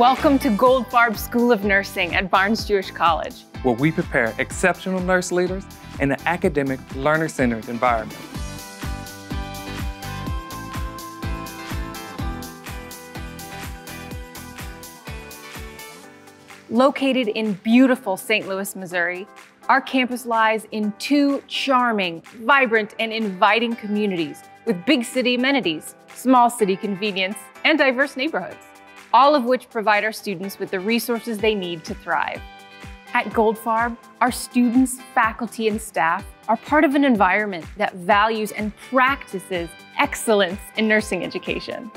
Welcome to Goldfarb School of Nursing at Barnes Jewish College, where we prepare exceptional nurse leaders in an academic, learner-centered environment. Located in beautiful St. Louis, Missouri, our campus lies in two charming, vibrant, and inviting communities with big city amenities, small city convenience, and diverse neighborhoods, all of which provide our students with the resources they need to thrive. At Goldfarb, our students, faculty, and staff are part of an environment that values and practices excellence in nursing education.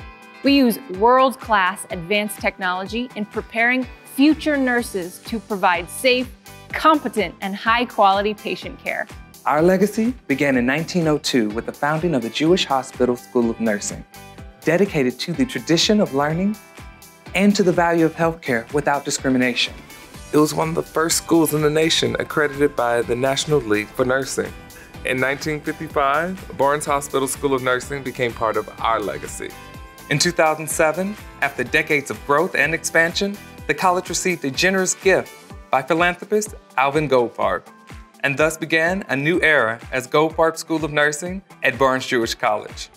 We use world-class advanced technology in preparing future nurses to provide safe, competent, and high-quality patient care. Our legacy began in 1902 with the founding of the Jewish Hospital School of Nursing, dedicated to the tradition of learning and to the value of healthcare without discrimination. It was one of the first schools in the nation accredited by the National League for Nursing. In 1955, Barnes Hospital School of Nursing became part of our legacy. In 2007, after decades of growth and expansion, the college received a generous gift by philanthropist Alvin Goldfarb, and thus began a new era as Goldfarb School of Nursing at Barnes Jewish College.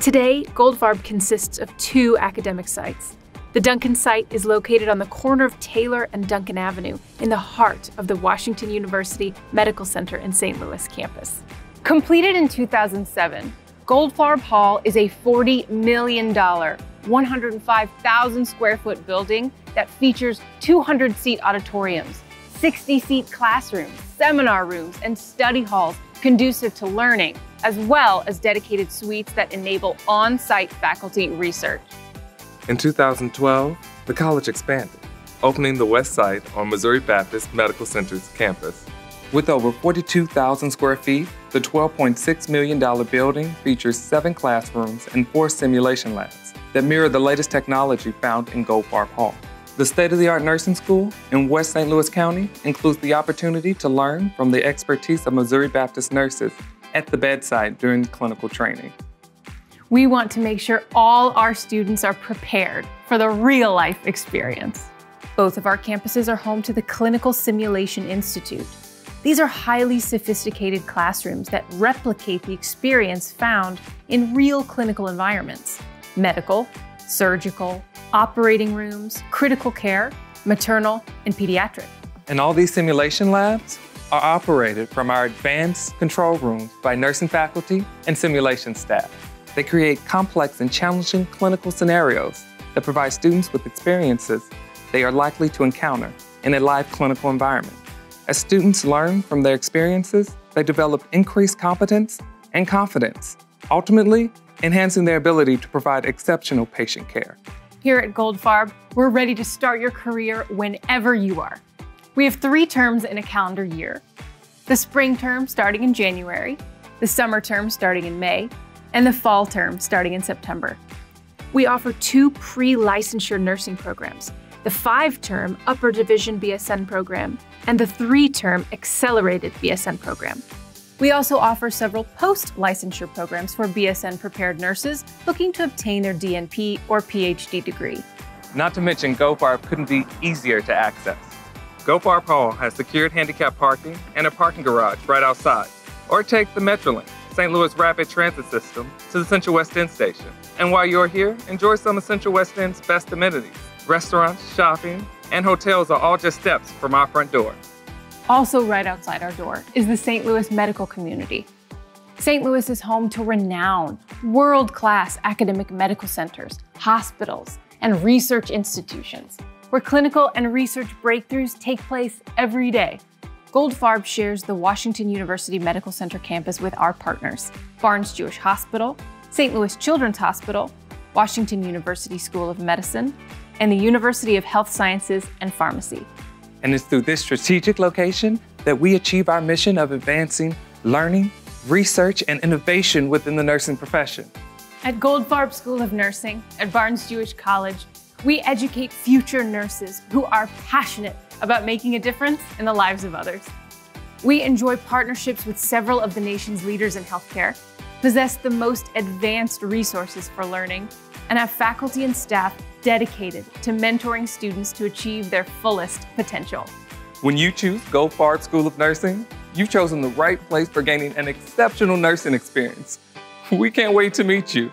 Today, Goldfarb consists of two academic sites. The Duncan site is located on the corner of Taylor and Duncan Avenue in the heart of the Washington University Medical Center in St. Louis campus. Completed in 2007, Goldfarb Hall is a $40 million, 105,000 square foot building that features 200 seat auditoriums, 60 seat classrooms, seminar rooms, and study halls conducive to learning, as well as dedicated suites that enable on site faculty research. In 2012, the college expanded, opening the west side on Missouri Baptist Medical Center's campus. With over 42,000 square feet, the $12.6 million building features seven classrooms and four simulation labs that mirror the latest technology found in Goldfarb Hall. The state-of-the-art nursing school in West St. Louis County includes the opportunity to learn from the expertise of Missouri Baptist nurses at the bedside during clinical training. We want to make sure all our students are prepared for the real life experience. Both of our campuses are home to the Clinical Simulation Institute. These are highly sophisticated classrooms that replicate the experience found in real clinical environments medical, surgical, operating rooms, critical care, maternal, and pediatric. And all these simulation labs are operated from our advanced control rooms by nursing faculty and simulation staff. They create complex and challenging clinical scenarios that provide students with experiences they are likely to encounter in a live clinical environment. As students learn from their experiences, they develop increased competence and confidence, ultimately enhancing their ability to provide exceptional patient care. Here at Goldfarb, we're ready to start your career whenever you are. We have three terms in a calendar year. The spring term starting in January, the summer term starting in May, and the fall term starting in September. We offer two pre-licensure nursing programs, the five-term Upper Division BSN program and the three-term Accelerated BSN program. We also offer several post-licensure programs for BSN prepared nurses looking to obtain their DNP or PhD degree. Not to mention, Goldfarb couldn't be easier to access. Goldfarb Hall has secured handicap parking and a parking garage right outside. Or take the Metrolink, St. Louis Rapid Transit System, to the Central West End station. And while you're here, enjoy some of Central West End's best amenities. Restaurants, shopping, and hotels are all just steps from our front door. Also, right outside our door is the St. Louis medical community. St. Louis is home to renowned, world class academic medical centers, hospitals, and research institutions, where clinical and research breakthroughs take place every day. Goldfarb shares the Washington University Medical Center campus with our partners Barnes Jewish Hospital, St. Louis Children's Hospital, Washington University School of Medicine, and the University of Health Sciences and Pharmacy. And it's through this strategic location that we achieve our mission of advancing learning, research, and innovation within the nursing profession. At Goldfarb School of Nursing at Barnes Jewish College, we educate future nurses who are passionate about making a difference in the lives of others. We enjoy partnerships with several of the nation's leaders in healthcare, possess the most advanced resources for learning, and have faculty and staff dedicated to mentoring students to achieve their fullest potential. When you choose Goldfarb School of Nursing, you've chosen the right place for gaining an exceptional nursing experience. We can't wait to meet you.